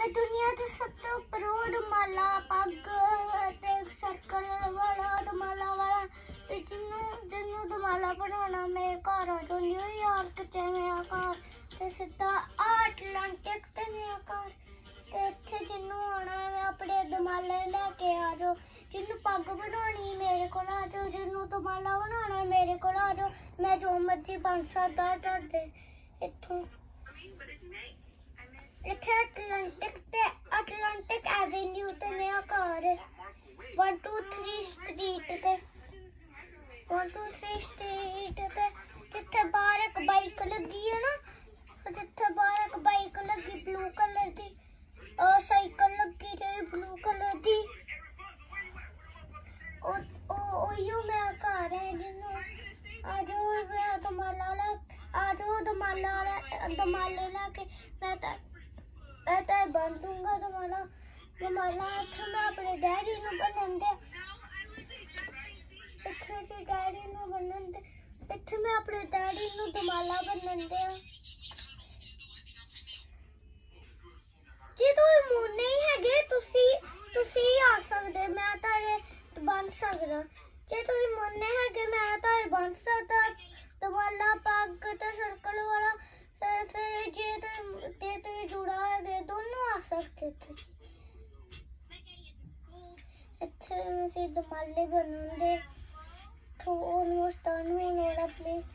ਮੈਂ ਦੁਨੀਆ ਦੇ ਸਭ ਤੋਂ ਉੱਪਰੋਂ ਦਮਾਲਾ ਪੱਗ ਤੇ ਸਰਕਲ ਵਾਲਾ ਦਮਾਲਾ ਵਾਲਾ ਤੇ ਜਿਹਨੂੰ ਜਿਹਨੂੰ ਦਮਾਲਾ ਬਣਾਉਣਾ ਮੇਰੇ ਘਰ ਆ ਜੋ ਨਿਊਯਾਰਕ ਤੇ ਮੇਰਾ ਘਰ ਤੇ ਸਿੱਧਾ ਆਟਲਾਂਟਿਕ ਤੇ ਮੇਰਾ ਘਰ ਤੇ ਇੱਥੇ ਜਿਹਨੂੰ ਆਉਣਾ ਮੈਂ ਆਪਣੇ ਦਮਾਲੇ ਲੈ ਕੇ ਆ ਜਾਓ। ਜਿਹਨੂੰ ਪੱਗ ਬਣਾਉਣੀ ਮੇਰੇ ਕੋਲ ਆ ਜਾਓ। ਜਿਹਨੂੰ ਦਮਾਲਾ ਬਣਾਉਣਾ ਮੇਰੇ ਕੋਲ ਆ ਜਾਓ। ਮੈਂ ਜੋ ਮਰਜ਼ੀ ਬਣ ਸਕਦਾ ਤੁਹਾਡੇ ਇੱਥੋਂ। ਇੱਥੇ ਅਟਲਾਂਟਿਕ ਤੇ ਅਟਲਾਂਟਿਕ ਐਵੇਨਿਊ ਤੇ ਮੇਰਾ ਘਰ ਹੈ 123 ਸਟਰੀਟ ਤੇ 123 ਸਟਰੀਟ ਤੇ ਜਿੱਥੇ ਬਾਹਰ ਇੱਕ ਬਾਈਕ ਲੱਗੀ ਹੈ ਨਾ ਉਹ ਜਿੱਥੇ ਬਾਹਰ ਇੱਕ ਬਾਈਕ ਲੱਗੀ ਬਲੂ ਕਲਰ ਦੀ ਉਹ ਸਾਈਕਲ ਲੱਗੀ ਰਹੀ ਬਲੂ ਕਲਰ ਦੀ ਉਹ ਉਹ ਉਹੀਓ ਮੇਰਾ ਘਰ ਹੈ ਜਿਹਨੂੰ ਆਜੋ ਮੈਂ ਦਮਾਲਾ ਲੈ ਆਜੋ ਦਮਾਲਾ ਲੈ ਦਮਾਲੇ ਲੈ ਕੇ ਮੈਂ ਤਾਂ ਮੈਂ ਤਾਂ ਬਣ ਦੂੰਗਾ ਦਮਾਲਾ ਦਮਾਲਾ ਇੱਥੇ ਮੈਂ ਆਪਣੇ ਡੈਡੀ ਨੂੰ ਬਣਨ ਦੇ ਇੱਥੇ ਜੀ ਡੈਡੀ ਨੂੰ ਬਣਨ ਦੇ ਇੱਥੇ ਮੈਂ ਆਪਣੇ ਡੈਡੀ ਨੂੰ ਦਮਾਲਾ ਬਣਨ ਦੇ ਜੇ ਤੁਸੀਂ ਮੂੰਹ ਨਹੀਂ ਹੈਗੇ, ਤੁਸੀਂ ਤੁਸੀਂ ਆ ਸਕਦੇ, ਮੈਂ ਤੁਹਾਡੇ ਬਣ ਸਕਦਾ। ਜੇ ਤੁਸੀਂ ਮੂੰਹ ਨਹੀਂ ਹੈਗੇ, ਮੈਂ ਤੁਹਾਡੇ ਬਣ ਸਕਦਾ। ਦਮਾਲਾ ਪੱਗ ਤੇ ਸਰਕਲ ਵਾਲਾ ਫਿਰ ਜੇ ਤੁਸੀਂ ਜੇ ਤੁਸੀਂ ਜੁੜਾ ਹੈਗੇ ਦੋਨੋਂ ਆ ਸਕਦੇ ਇੱਥੇ ਇੱਥੇ ਅਸੀਂ ਦਮਾਲੇ ਬਣਾਉਂਦੇ to almost done we know please please